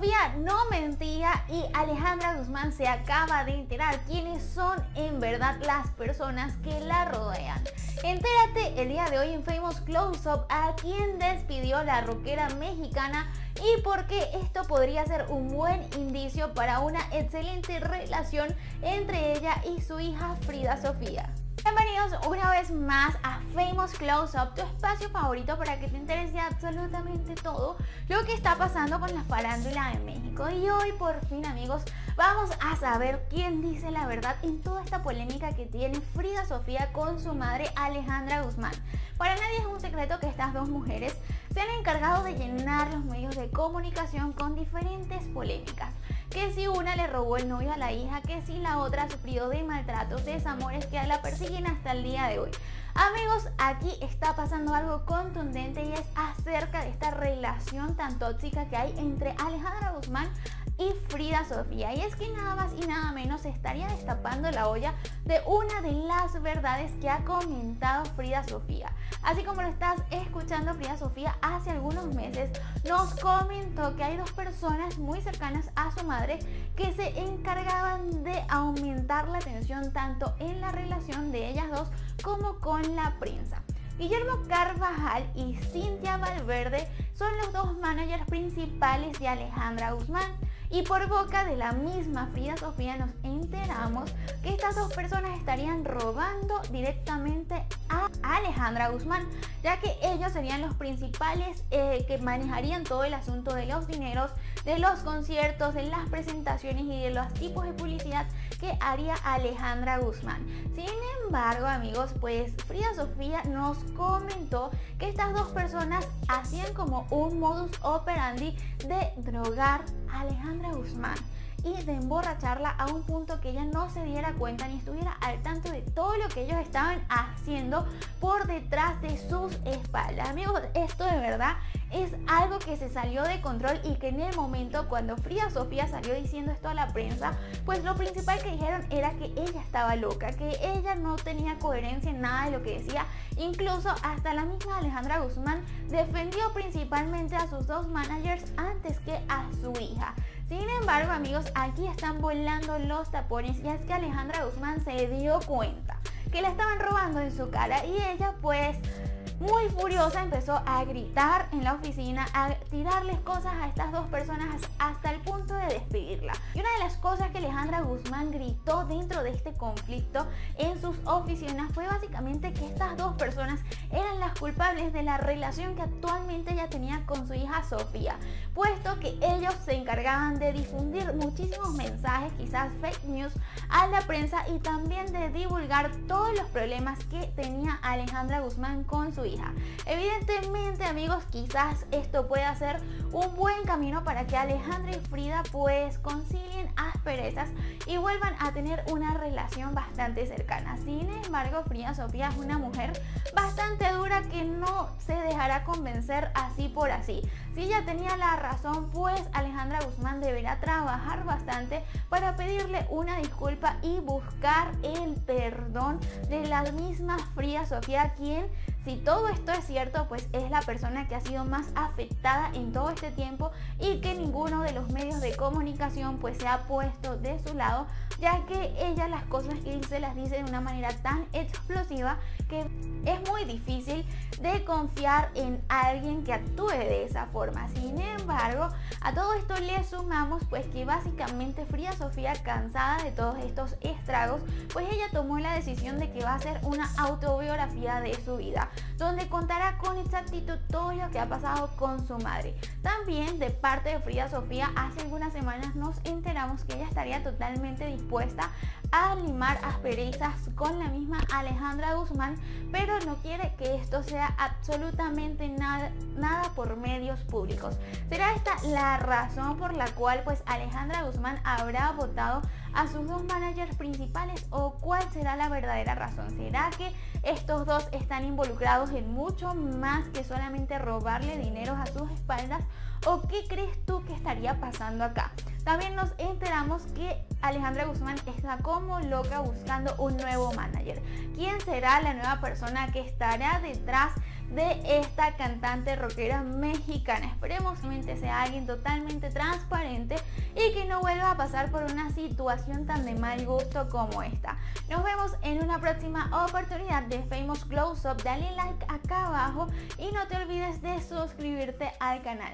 Sofía no mentía y Alejandra Guzmán se acaba de enterar quiénes son en verdad las personas que la rodean. Entérate el día de hoy en Famous Close Up a quién despidió la rockera mexicana y por qué esto podría ser un buen indicio para una excelente relación entre ella y su hija Frida Sofía. Bienvenidos una vez más a Famous Close Up, tu espacio favorito para que te interese absolutamente todo lo que está pasando con la farándula de México. Y hoy por fin amigos vamos a saber quién dice la verdad en toda esta polémica que tiene Frida Sofía con su madre Alejandra Guzmán. Para nadie es un secreto que estas dos mujeres se han encargado de llenar los medios de comunicación con diferentes polémicas que si una le robó el novio a la hija, que si la otra sufrió de maltratos, desamores que la persiguen hasta el día de hoy. Amigos, aquí está pasando algo contundente y es acerca de esta relación tan tóxica que hay entre Alejandra Guzmán y Frida Sofía. Y es que nada más y nada menos estaría destapando la olla de una de las verdades que ha comentado Frida Sofía. Así como lo estás escuchando, Frida Sofía hace algunos meses nos comentó que hay dos personas muy cercanas a su madre que se encargaban de aumentar la tensión tanto en la relación de ellas dos como con la prensa. Guillermo Carvajal y Cintia Valverde son los dos managers principales de Alejandra Guzmán. Y por boca de la misma Frida Sofía nos enteramos dos personas estarían robando directamente a Alejandra Guzmán, ya que ellos serían los principales eh, que manejarían todo el asunto de los dineros, de los conciertos, de las presentaciones y de los tipos de publicidad que haría Alejandra Guzmán. Sin embargo, amigos, pues Frida Sofía nos comentó que estas dos personas hacían como un modus operandi de drogar Alejandra Guzmán y de emborracharla a un punto que ella no se diera cuenta ni estuviera al tanto de todo lo que ellos estaban haciendo por detrás de sus espaldas. Amigos, esto de verdad es algo que se salió de control y que en el momento cuando Frida Sofía salió diciendo esto a la prensa, pues lo principal que dijeron era que ella estaba loca, que ella no tenía coherencia en nada de lo que decía. Incluso hasta la misma Alejandra Guzmán defendió principalmente a sus dos managers antes que a su hija. Sin embargo, amigos, aquí están volando los tapones y es que Alejandra Guzmán se dio cuenta que la estaban robando en su cara y ella pues muy furiosa empezó a gritar en la oficina, a tirarles cosas a estas dos personas hasta el punto de despedirla. Y una de las cosas que Alejandra Guzmán gritó dentro de este conflicto en sus oficinas fue básicamente que estas dos personas eran las culpables de la relación que actualmente ella tenía con su hija Sofía, puesto que ellos se encargaban de difundir muchísimos mensajes, quizás fake news, a la prensa y también de divulgar todos los problemas que tenía Alejandra Guzmán con su hija. Evidentemente amigos, quizás esto pueda ser un buen camino para que Alejandra y Frida pues concilien asperezas y vuelvan a tener una relación bastante cercana. Sin embargo, Frida Sofía es una mujer bastante que no se dejará convencer así por así. Si ella tenía la razón, pues Alejandra Guzmán deberá trabajar bastante para pedirle una disculpa y buscar el perdón de la misma Frida Sofía, quien si todo esto es cierto, pues es la persona que ha sido más afectada en todo este tiempo y que ninguno de los medios de comunicación pues se ha puesto de su lado, ya que ella las cosas que dice las dice de una manera tan explosiva que es muy difícil de confiar en alguien que actúe de esa forma. Sin embargo, a todo esto le sumamos pues que básicamente Frida Sofía, cansada de todos estos estragos, pues ella tomó la decisión de que va a hacer una autobiografía de su vida donde contará con exactitud todo lo que ha pasado con su madre. También de parte de Frida Sofía, hace algunas semanas nos enteramos que ella estaría totalmente a limar asperezas con la misma Alejandra Guzmán, pero no quiere que esto sea absolutamente nada, nada por medios públicos. ¿Será esta la razón por la cual pues Alejandra Guzmán habrá votado a sus dos managers principales o cuál será la verdadera razón? ¿Será que estos dos están involucrados en mucho más que solamente robarle dinero a sus espaldas? ¿O qué crees tú que estaría pasando acá? También nos enteramos que Alejandra Guzmán está como loca buscando un nuevo manager. ¿Quién será la nueva persona que estará detrás de esta cantante rockera mexicana. Esperemos que sea alguien totalmente transparente y que no vuelva a pasar por una situación tan de mal gusto como esta. Nos vemos en una próxima oportunidad de Famous Close Up. Dale like acá abajo y no te olvides de suscribirte al canal.